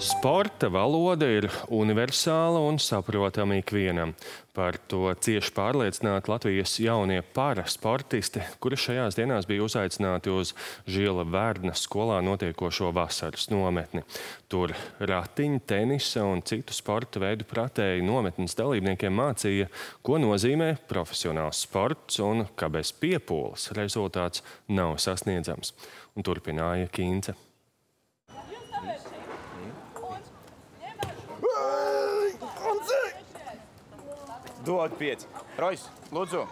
Sporta valoda ir universāla un saprotama ikvienam. Par to cieši pārliecināti Latvijas jaunie para sportisti, kuri šajās dienās bija uzaicināti uz Žila Vērna skolā notiekošo vasaras nometni. Tur ratiņu, tenisa un citu sporta veidu pratēji nometnes dalībniekiem mācīja, ko nozīmē profesionāls sports un ka bez piepūles rezultāts nav sasniedzams. Un turpināja Kīnce. Dod pieci. Rojas, lūdzu.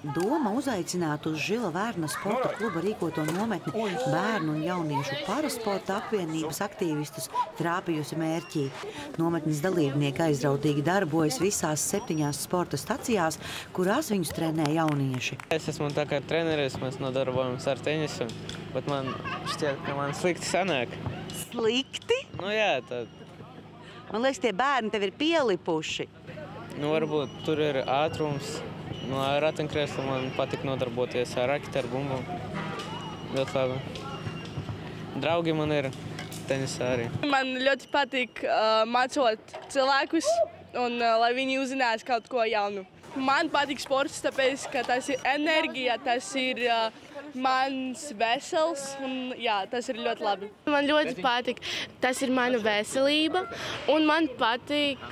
Doma uzaicināt uz Žila Vērna sporta kluba rīkoto nometni bērnu un jauniešu parasporta apvienības aktīvistus trāpījusi mērķī. Nometnes dalībnieki aizrautīgi darbojas visās septiņās sporta stacijās, kurās viņus trenē jaunieši. Es esmu tā kā treneris, mēs nodarbojamies ar tenisu, bet man šķiet, ka man slikti sanāk. Slikti? Nu jā, tad, Man liekas, tie bērni tev ir pielipuši. Nu varbūt tur ir ātrums. Nu, ar ratiņkrēslu man patīk nodarboties ar raketi, ar bumbu. Ļoti labi. Draugi man ir tenisā arī. Man ļoti patīk uh, mācot cilvēkus, un uh, lai viņi uzzinātu kaut ko jaunu. Man patīk sports, tāpēc, ka tas ir enerģija, tas ir uh, mans vesels, un jā, tas ir ļoti labi. Man ļoti patīk. Tas ir mana veselība, un man patīk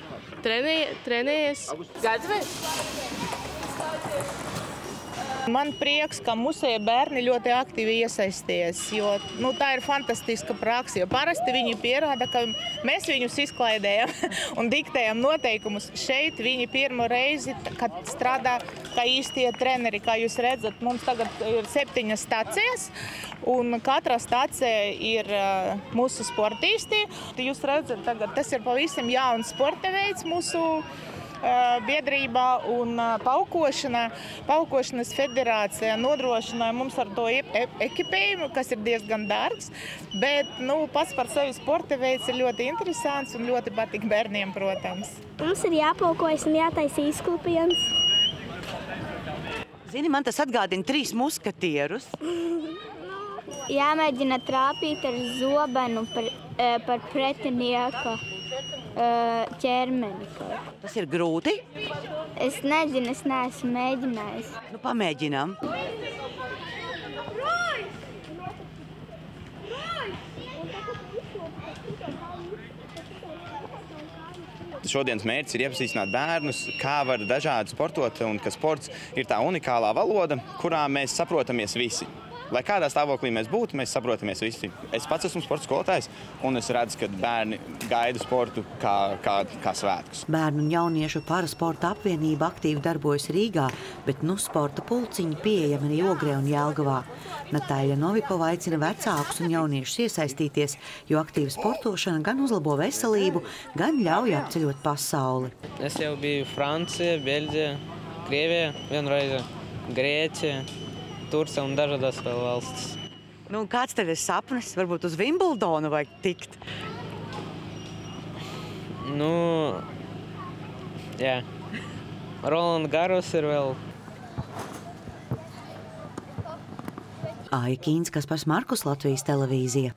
trenē, trenēties. Man prieks, ka musēja bērni ļoti aktīvi iesaisties, jo nu, tā ir fantastiska praksa. Parasti viņi pierāda, ka mēs viņus izklaidējam un diktējam noteikumus. Šeit viņi pirmo reizi, kad strādā kā īstie treneri, kā jūs redzat, mums tagad ir septiņas stācijas. Un katra stācija ir mūsu sportisti. Jūs redzat, tagad tas ir pavisam jauns sporta veids mūsu biedrībā un paukošana. Paukošanas federācija nodrošināja mums ar to ekipējumu, kas ir diezgan dārgs. Bet nu, pats par sevi sporta veids ir ļoti interesants un ļoti patīk bērniem, protams. Mums ir jāpaukojas un jātaisa izklupiens. Zini, man tas atgādina trīs muskatierus. Jāmēģina trāpīt ar zobenu par, par pretinieka eh, ķermeni. Tas ir grūti. Es nezinu, es neesmu mēģinājis. Nu, pamēģinām. Šodienas mērķis ir iepazīstināt bērnus, kā var dažādi sportot, un ka sports ir tā unikālā valoda, kurā mēs saprotamies visi. Lai kādā stāvoklī mēs būtu, mēs saprotamies visi. Es pats esmu sporta skolotājs, un es redzu, ka bērni gaida sportu kā, kā, kā svētkus. Bērnu un jauniešu parasporta apvienība aktīvi darbojas Rīgā, bet nu sporta pulciņi pieejami arī Ogrē un Jelgavā. Natāļa Novikova aicina vecākus un jauniešus iesaistīties, jo aktīva sportošana gan uzlabo veselību, gan ļauj apceļot pasauli. Es jau biju Francija, Beļģija, Krievija, vienreiz Grieķija, Turcija un dažādas vēl valstis. Nu, kāds tev ir sapnis? Varbūt uz Wimbledonu vajag tikt. Nu, jā. Roland Garros ir vēl Aija Kīns, kas pars Markus Latvijas televīzija.